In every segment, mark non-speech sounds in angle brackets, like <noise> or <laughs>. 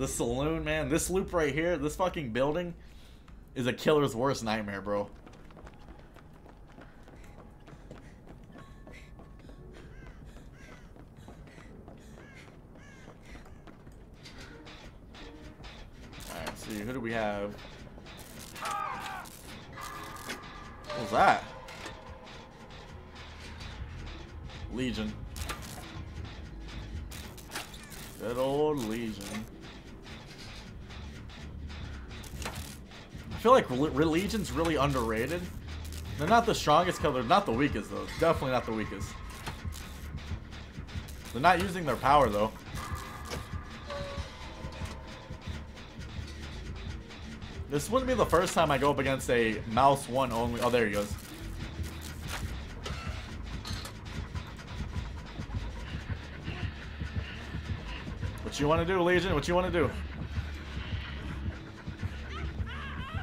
The saloon, man. This loop right here, this fucking building, is a killer's worst nightmare, bro. Alright, see, who do we have? What was that? Legion. Good old Legion. Feel like Legion's really underrated. They're not the strongest killer, not the weakest though. Definitely not the weakest. They're not using their power though. This wouldn't be the first time I go up against a mouse one only. Oh, there he goes. What you want to do, Legion? What you want to do?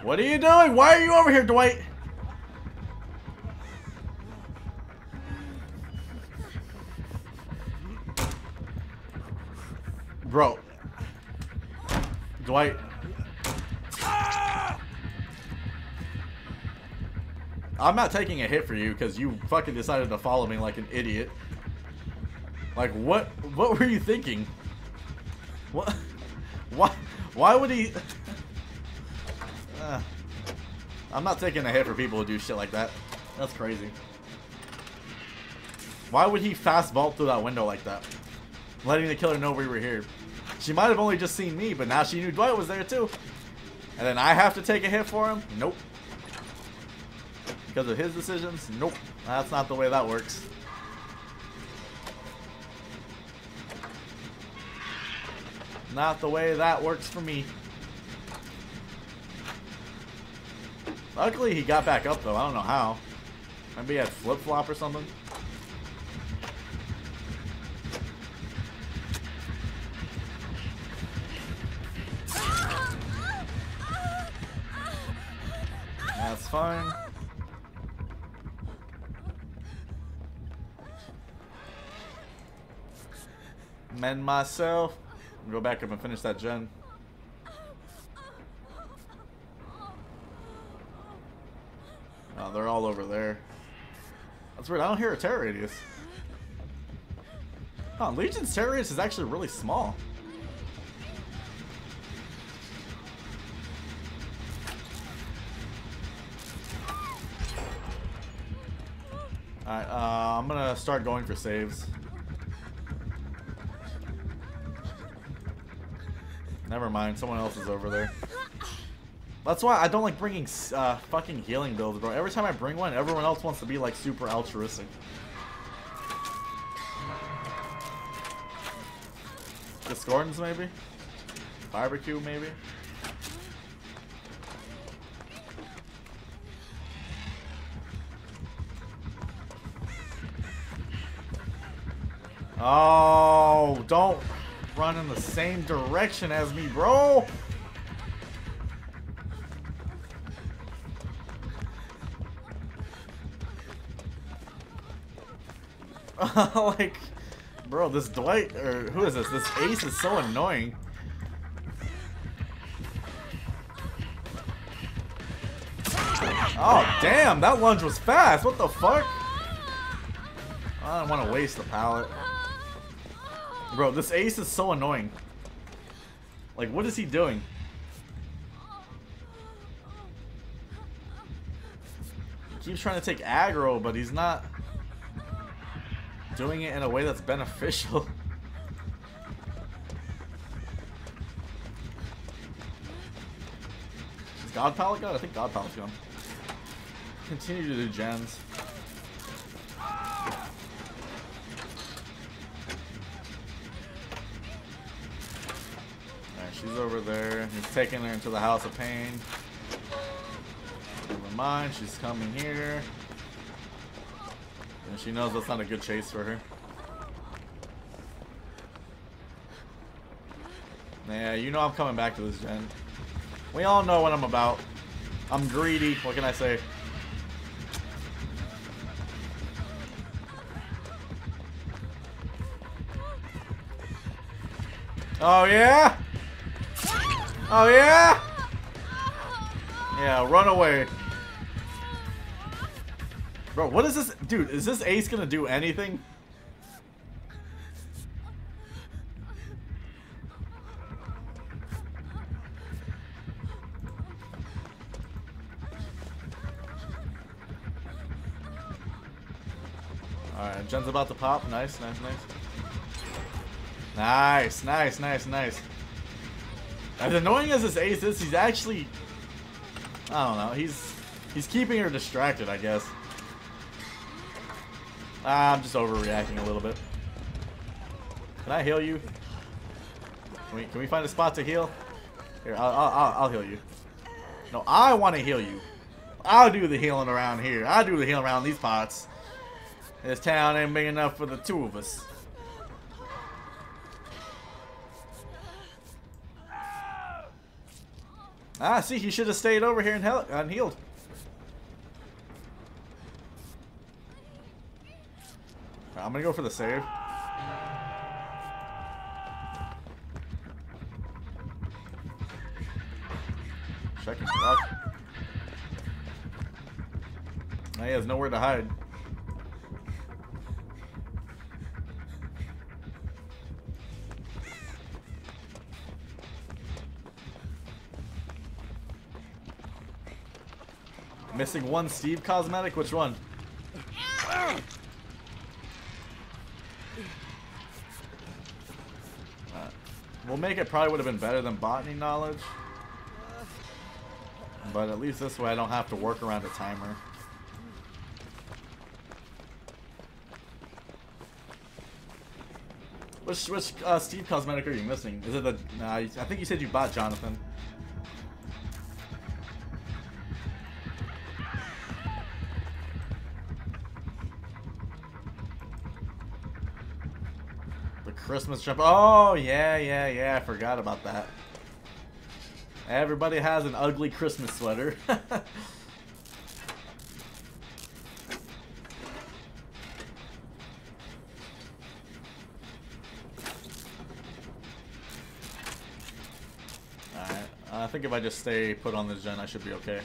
What are you doing? Why are you over here, Dwight? Bro. Dwight. I'm not taking a hit for you because you fucking decided to follow me like an idiot. Like, what What were you thinking? What? <laughs> Why? Why would he... I'm not taking a hit for people who do shit like that. That's crazy. Why would he fast vault through that window like that? Letting the killer know we were here. She might have only just seen me, but now she knew Dwight was there too. And then I have to take a hit for him? Nope. Because of his decisions? Nope. That's not the way that works. Not the way that works for me. Luckily, he got back up, though. I don't know how. Maybe he had flip-flop or something. That's fine. Mend myself. Go back up and finish that gen. Oh, they're all over there. That's weird. I don't hear a terror radius. Huh, Legion's terror radius is actually really small. Alright, uh, I'm gonna start going for saves. Never mind, someone else is over there. That's why I don't like bringing uh, fucking healing builds, bro. Every time I bring one, everyone else wants to be like super altruistic. Discordance maybe? Barbecue maybe? Oh, don't run in the same direction as me, bro. <laughs> like, bro, this Dwight, or who is this? This Ace is so annoying. Oh, damn, that lunge was fast. What the fuck? I don't want to waste the pallet. Bro, this ace is so annoying. Like, what is he doing? He keeps trying to take aggro, but he's not doing it in a way that's beneficial. <laughs> Is God Pallet gone? I think God Pallet's gone. Continue to do gens. She's over there. He's taking her into the House of Pain. Never mind, she's coming here. And she knows that's not a good chase for her. Yeah, you know I'm coming back to this gen. We all know what I'm about. I'm greedy, what can I say? Oh yeah? Oh yeah? Yeah, run away. Bro, what is this? Dude, is this ace gonna do anything? Alright, Gen's about to pop. Nice, nice, nice. Nice, nice, nice, nice. As annoying as this ace is, he's actually... I don't know, he's... He's keeping her distracted, I guess. Ah, I'm just overreacting a little bit. Can I heal you? Can we, can we find a spot to heal? Here, I'll, I'll, I'll heal you. No, I want to heal you. I'll do the healing around here. I'll do the healing around these parts. This town ain't big enough for the two of us. Ah, see, he should have stayed over here and unhealed. I'm gonna go for the save. Checking block. Now he has nowhere to hide. Missing one Steve cosmetic? Which one? Ah! We'll make it probably would have been better than botany knowledge. But at least this way I don't have to work around a timer. Which, which uh, Steve cosmetic are you missing? Is it the... Nah, I think you said you bought Jonathan. Christmas jump. Oh, yeah, yeah, yeah. I forgot about that. Everybody has an ugly Christmas sweater. <laughs> I think if I just stay put on this gen, I should be okay.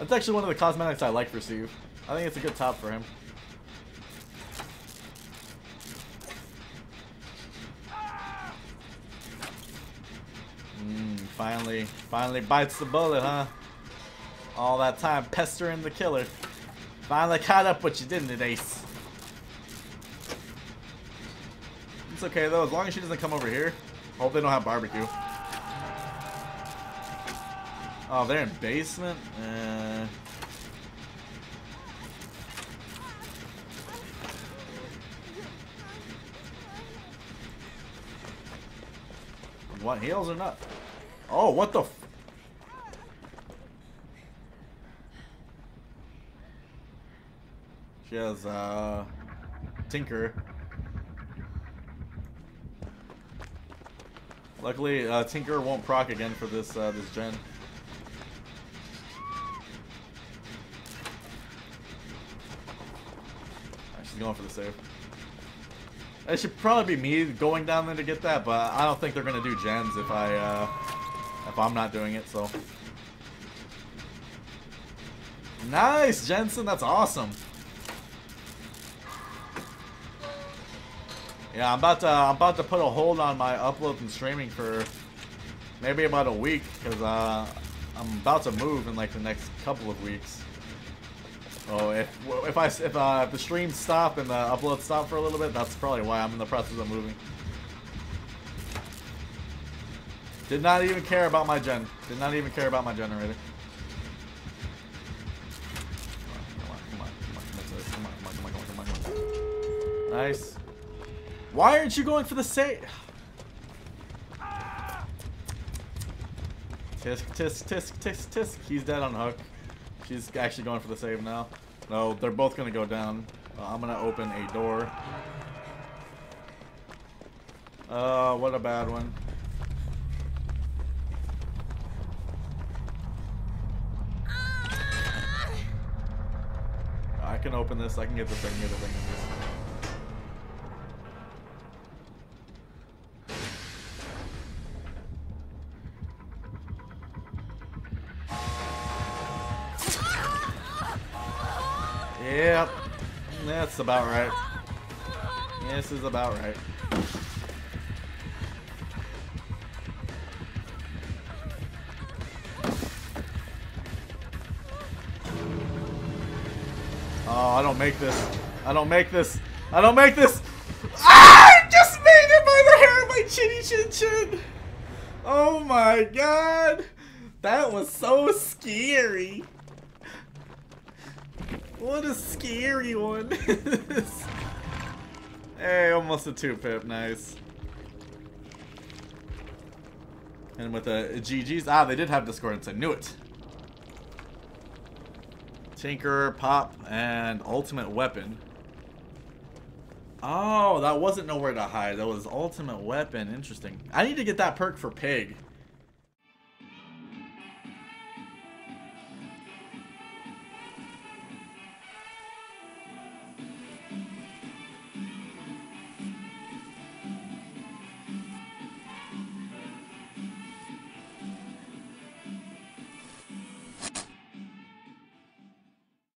That's actually one of the cosmetics I like for Steve. I think it's a good top for him. Mm, finally, finally bites the bullet, huh? All that time pestering the killer. Finally caught up what you, didn't it, Ace? It's okay, though. As long as she doesn't come over here. Hope they don't have barbecue. Oh, they're in basement? Uh... What, heals or not? Oh, what the She has, uh, Tinker. Luckily, uh, Tinker won't proc again for this, uh, this gen. she's going for the save. It should probably be me going down there to get that, but I don't think they're gonna do gens if I uh, if I'm not doing it. So nice, Jensen. That's awesome. Yeah, I'm about to I'm about to put a hold on my uploads and streaming for maybe about a week because uh, I'm about to move in like the next couple of weeks. Oh, if if I if uh, the stream stop and the upload stop for a little bit, that's probably why I'm in the process of moving. Did not even care about my gen. Did not even care about my generator. Nice. Why aren't you going for the save? Tisk, tisk, tisk, tisk, tisk. He's dead on hook. She's actually going for the save now. No, they're both going to go down. Uh, I'm going to open a door. Uh, what a bad one. I can open this. I can get the thing, get the thing. Yep. That's about right. This is about right. Oh, I don't make this. I don't make this. I don't make this. Ah! I just made it by the hair of my chinny chin chin. Oh my god. That was so scary. What a scary one. <laughs> hey, almost a two pip. Nice. And with the GG's. Ah, they did have Discordance. I knew it. Tinker, Pop, and Ultimate Weapon. Oh, that wasn't nowhere to hide. That was Ultimate Weapon. Interesting. I need to get that perk for Pig.